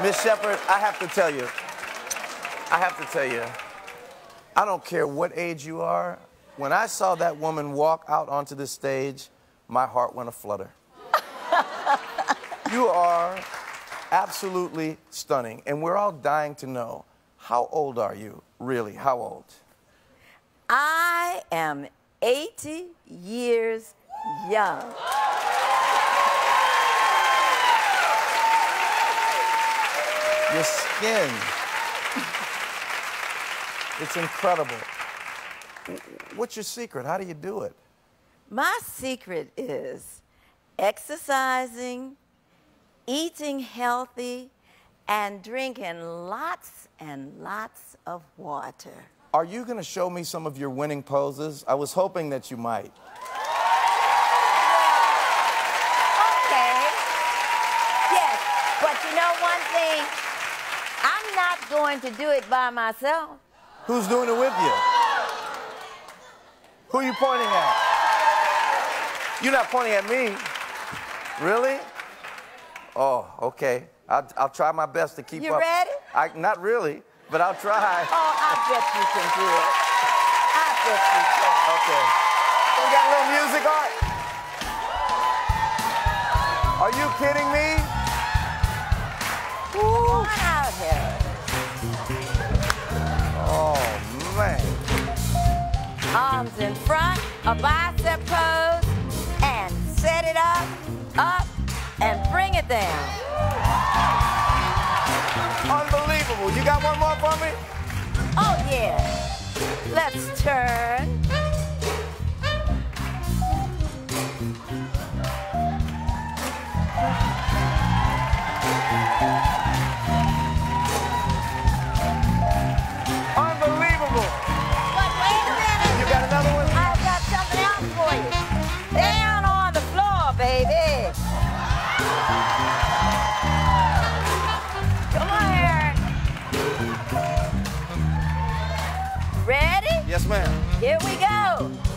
Miss Shepherd, I have to tell you, I have to tell you, I don't care what age you are. When I saw that woman walk out onto the stage, my heart went a flutter. you are absolutely stunning, and we're all dying to know how old are you, really? How old? I am 80 years young. Your skin. It's incredible. What's your secret? How do you do it? My secret is exercising, eating healthy, and drinking lots and lots of water. Are you going to show me some of your winning poses? I was hoping that you might. Okay. Yes, but you know one thing? I'm not going to do it by myself. Who's doing it with you? Who are you pointing at? You're not pointing at me. Really? Oh, okay. I'll, I'll try my best to keep You up. You ready? I, not really, but I'll try. Oh, I bet you can do it. I bet you can. Okay. We got a little music on. Are you kidding me? Come on out here. Oh, man. Arms in front, a bicep pose, and set it up, up, and bring it down. Unbelievable. You got one more for me? Oh, yeah. Let's turn. Unbelievable. Yes, ma'am. Here we go.